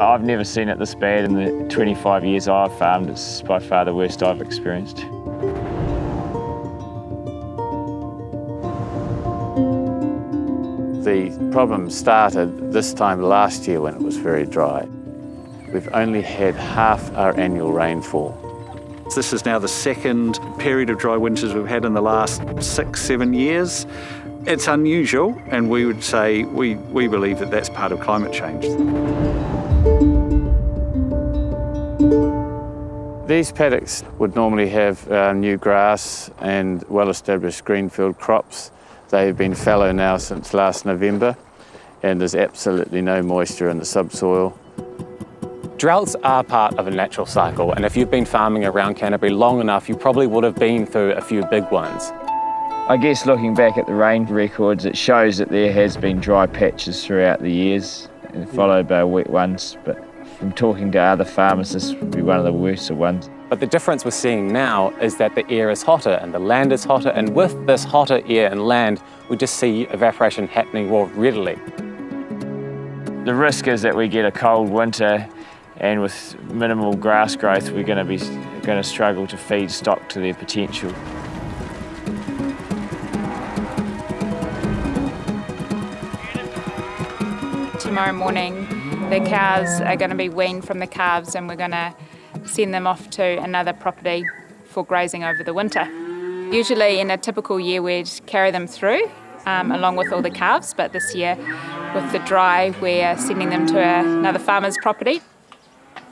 I've never seen it this bad in the 25 years I've farmed. It's by far the worst I've experienced. The problem started this time last year when it was very dry. We've only had half our annual rainfall. This is now the second period of dry winters we've had in the last six, seven years. It's unusual, and we would say we, we believe that that's part of climate change. These paddocks would normally have uh, new grass and well-established greenfield crops. They've been fallow now since last November, and there's absolutely no moisture in the subsoil. Droughts are part of a natural cycle, and if you've been farming around Canterbury long enough, you probably would have been through a few big ones. I guess looking back at the rain records, it shows that there has been dry patches throughout the years, followed by wet ones, but from talking to other farmers, this would be one of the worst ones. But the difference we're seeing now is that the air is hotter and the land is hotter, and with this hotter air and land, we just see evaporation happening more readily. The risk is that we get a cold winter and with minimal grass growth, we're going to be going to struggle to feed stock to their potential. Tomorrow morning, the cows are going to be weaned from the calves and we're going to send them off to another property for grazing over the winter. Usually in a typical year we'd carry them through um, along with all the calves, but this year with the dry we're sending them to another farmer's property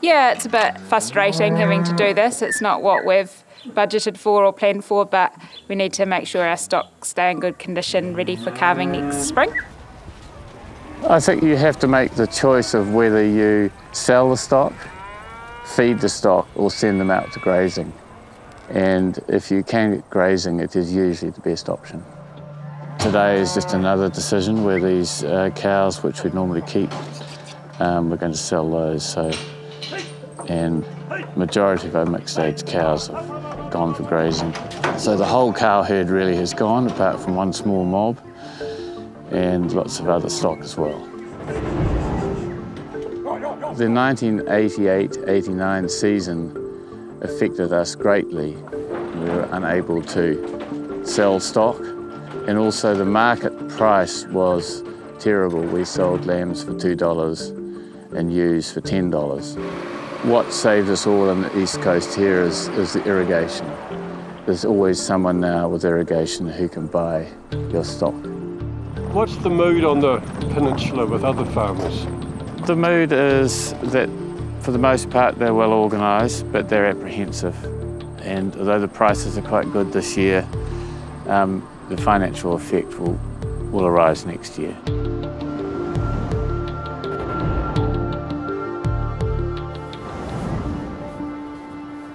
yeah, it's a bit frustrating having to do this. It's not what we've budgeted for or planned for, but we need to make sure our stock stay in good condition, ready for calving next spring. I think you have to make the choice of whether you sell the stock, feed the stock, or send them out to grazing. And if you can get grazing, it is usually the best option. Today is just another decision where these uh, cows, which we'd normally keep, um, we're going to sell those. So and majority of our mixed age cows have gone for grazing. So the whole cow herd really has gone, apart from one small mob, and lots of other stock as well. The 1988-89 season affected us greatly. We were unable to sell stock, and also the market price was terrible. We sold lambs for $2 and ewes for $10. What saved us all on the east coast here is, is the irrigation. There's always someone now with irrigation who can buy your stock. What's the mood on the peninsula with other farmers? The mood is that for the most part they're well organised but they're apprehensive and although the prices are quite good this year um, the financial effect will, will arise next year.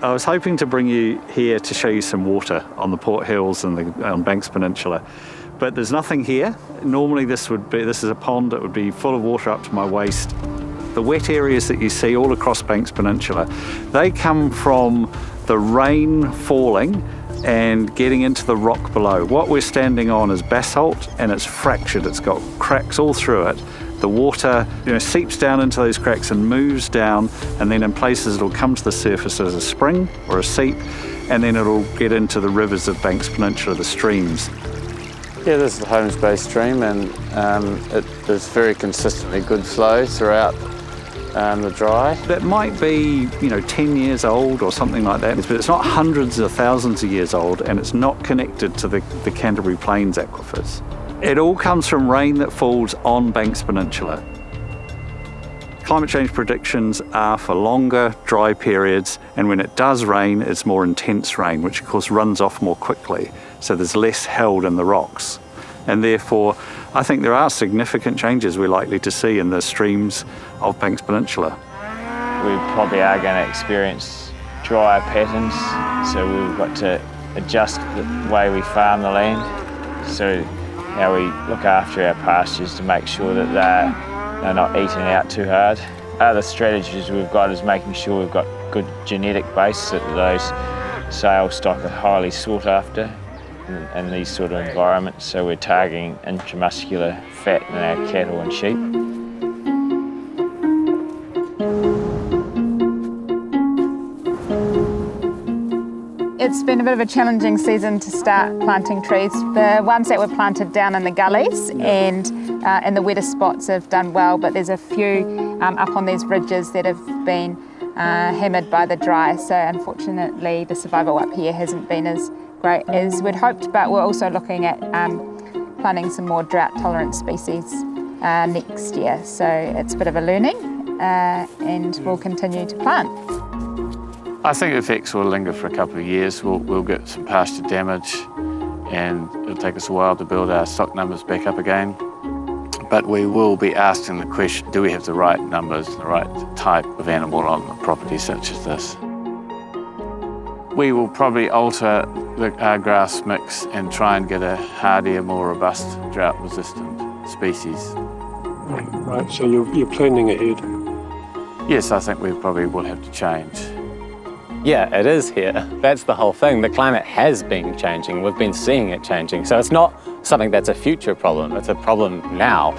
I was hoping to bring you here to show you some water on the Port Hills and the, on Banks Peninsula, but there's nothing here. Normally this would be, this is a pond that would be full of water up to my waist. The wet areas that you see all across Banks Peninsula, they come from the rain falling and getting into the rock below. What we're standing on is basalt and it's fractured, it's got cracks all through it the water you know, seeps down into those cracks and moves down and then in places it'll come to the surface as a spring or a seep and then it'll get into the rivers of Banks Peninsula, the streams. Yeah, this is the Holmes Bay stream and um, it is very consistently good flow throughout um, the dry. That might be, you know, 10 years old or something like that, but it's not hundreds of thousands of years old and it's not connected to the, the Canterbury Plains aquifers. It all comes from rain that falls on Banks Peninsula. Climate change predictions are for longer, dry periods, and when it does rain, it's more intense rain, which of course runs off more quickly, so there's less held in the rocks. And therefore, I think there are significant changes we're likely to see in the streams of Banks Peninsula. We probably are going to experience drier patterns, so we've got to adjust the way we farm the land. So how we look after our pastures to make sure that they're, they're not eating out too hard. Other strategies we've got is making sure we've got good genetic base that those sale stock are highly sought after in, in these sort of environments. So we're targeting intramuscular fat in our cattle and sheep. It's been a bit of a challenging season to start planting trees. The ones that were planted down in the gullies and uh, in the wetter spots have done well, but there's a few um, up on these ridges that have been uh, hammered by the dry. So unfortunately, the survival up here hasn't been as great as we'd hoped. But we're also looking at um, planting some more drought-tolerant species uh, next year. So it's a bit of a learning, uh, and we'll continue to plant. I think the effects will linger for a couple of years. We'll, we'll get some pasture damage and it'll take us a while to build our stock numbers back up again. But we will be asking the question, do we have the right numbers, the right type of animal on the property such as this? We will probably alter the, our grass mix and try and get a hardier, more robust, drought-resistant species. Right, so you're, you're planning ahead. Yes, I think we probably will have to change. Yeah, it is here. That's the whole thing. The climate has been changing. We've been seeing it changing. So it's not something that's a future problem, it's a problem now.